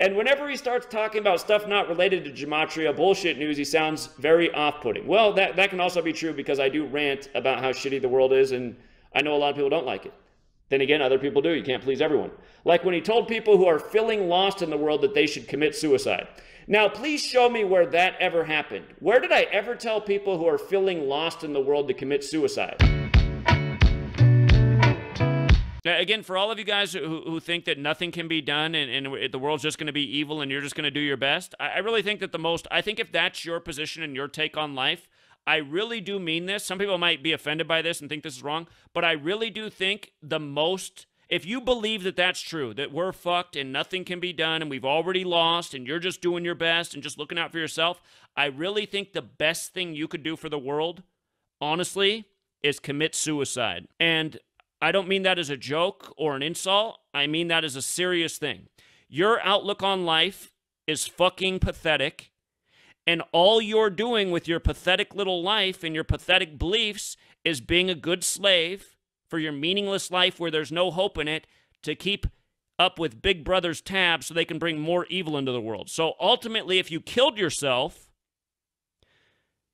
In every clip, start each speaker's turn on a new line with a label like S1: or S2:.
S1: And whenever he starts talking about stuff not related to gematria, bullshit news, he sounds very off-putting. Well, that, that can also be true because I do rant about how shitty the world is, and I know a lot of people don't like it. Then again, other people do. You can't please everyone. Like when he told people who are feeling lost in the world that they should commit suicide. Now, please show me where that ever happened. Where did I ever tell people who are feeling lost in the world to commit suicide?
S2: Again, for all of you guys who, who think that nothing can be done and, and the world's just going to be evil and you're just going to do your best, I, I really think that the most, I think if that's your position and your take on life, I really do mean this. Some people might be offended by this and think this is wrong, but I really do think the most, if you believe that that's true, that we're fucked and nothing can be done and we've already lost and you're just doing your best and just looking out for yourself, I really think the best thing you could do for the world, honestly, is commit suicide. And I don't mean that as a joke or an insult. I mean that as a serious thing. Your outlook on life is fucking pathetic. And all you're doing with your pathetic little life and your pathetic beliefs is being a good slave for your meaningless life where there's no hope in it to keep up with Big Brother's tab so they can bring more evil into the world. So ultimately, if you killed yourself,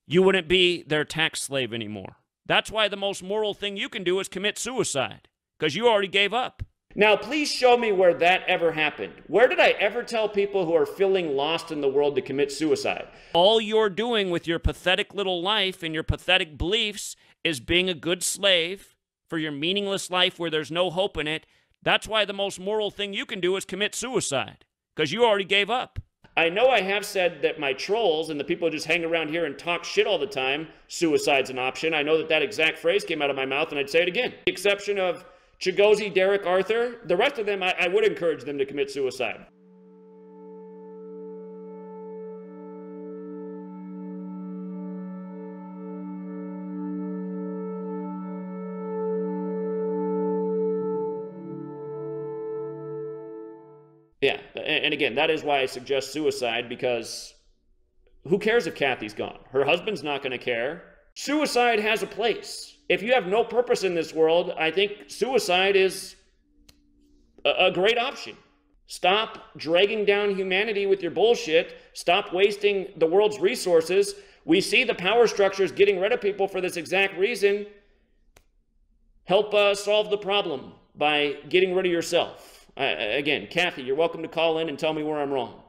S2: you wouldn't be their tax slave anymore. That's why the most moral thing you can do is commit suicide, because you already gave up.
S1: Now, please show me where that ever happened. Where did I ever tell people who are feeling lost in the world to commit suicide?
S2: All you're doing with your pathetic little life and your pathetic beliefs is being a good slave for your meaningless life where there's no hope in it. That's why the most moral thing you can do is commit suicide, because you already gave up.
S1: I know I have said that my trolls and the people who just hang around here and talk shit all the time, suicide's an option. I know that that exact phrase came out of my mouth, and I'd say it again. The exception of Chigozie, Derek Arthur, the rest of them, I, I would encourage them to commit suicide. Yeah, and again, that is why I suggest suicide because who cares if Kathy's gone? Her husband's not going to care. Suicide has a place. If you have no purpose in this world, I think suicide is a, great option. Stop dragging down humanity with your bullshit. Stop wasting the world's resources. We see the power structures getting rid of people for this exact reason. Help uh, solve the problem by getting rid of yourself. Again, Kathy, you're welcome to call in and tell me where I'm wrong.